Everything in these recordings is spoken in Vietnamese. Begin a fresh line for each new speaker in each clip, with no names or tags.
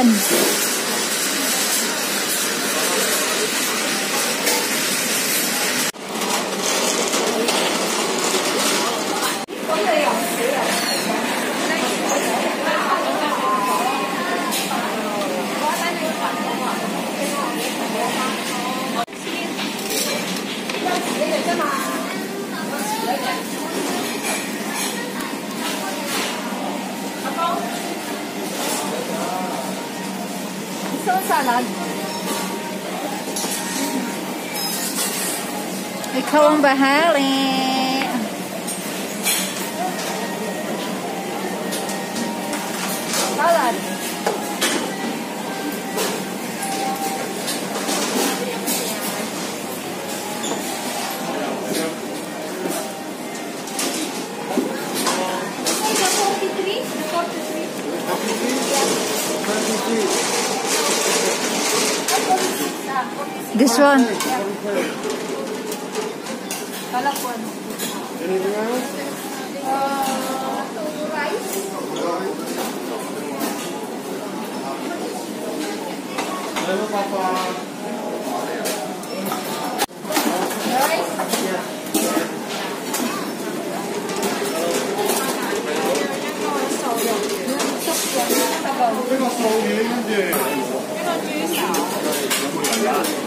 again. gusto ng salad? Ikaw ang bahaling. This one. Palakwan. Anything else? Uh, rice. Hello, Papa. cái con sâu gì vấn đề cái con dưa xào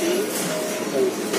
Sim.